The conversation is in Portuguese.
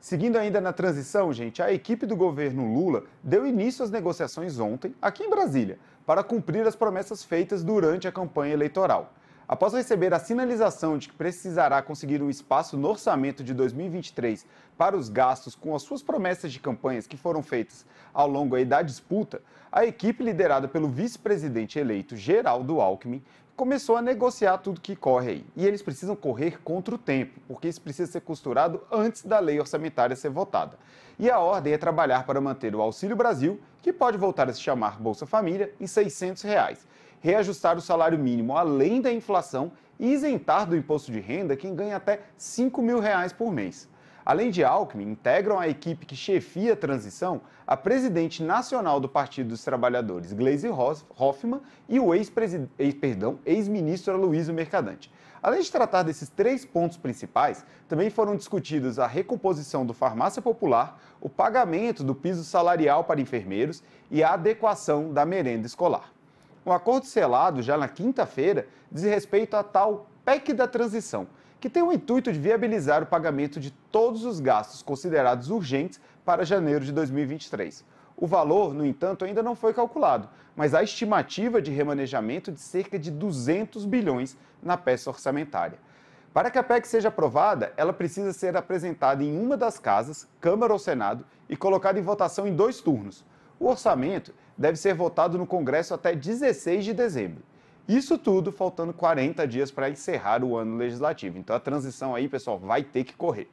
Seguindo ainda na transição, gente, a equipe do governo Lula deu início às negociações ontem, aqui em Brasília, para cumprir as promessas feitas durante a campanha eleitoral. Após receber a sinalização de que precisará conseguir um espaço no orçamento de 2023 para os gastos com as suas promessas de campanhas que foram feitas ao longo da disputa, a equipe liderada pelo vice-presidente eleito Geraldo Alckmin começou a negociar tudo que corre aí. E eles precisam correr contra o tempo, porque isso precisa ser costurado antes da lei orçamentária ser votada. E a ordem é trabalhar para manter o Auxílio Brasil, que pode voltar a se chamar Bolsa Família, em 600 reais reajustar o salário mínimo além da inflação e isentar do imposto de renda quem ganha até 5 mil reais por mês. Além de Alckmin, integram a equipe que chefia a transição a presidente nacional do Partido dos Trabalhadores, Gleisi Hoffmann, e o ex-ministro ex Aloysio Mercadante. Além de tratar desses três pontos principais, também foram discutidos a recomposição do farmácia popular, o pagamento do piso salarial para enfermeiros e a adequação da merenda escolar. Um acordo selado já na quinta-feira diz respeito à tal PEC da transição, que tem o intuito de viabilizar o pagamento de todos os gastos considerados urgentes para janeiro de 2023. O valor, no entanto, ainda não foi calculado, mas há estimativa de remanejamento de cerca de 200 bilhões na peça orçamentária. Para que a PEC seja aprovada, ela precisa ser apresentada em uma das casas, Câmara ou Senado, e colocada em votação em dois turnos. O orçamento deve ser votado no Congresso até 16 de dezembro. Isso tudo faltando 40 dias para encerrar o ano legislativo. Então a transição aí, pessoal, vai ter que correr.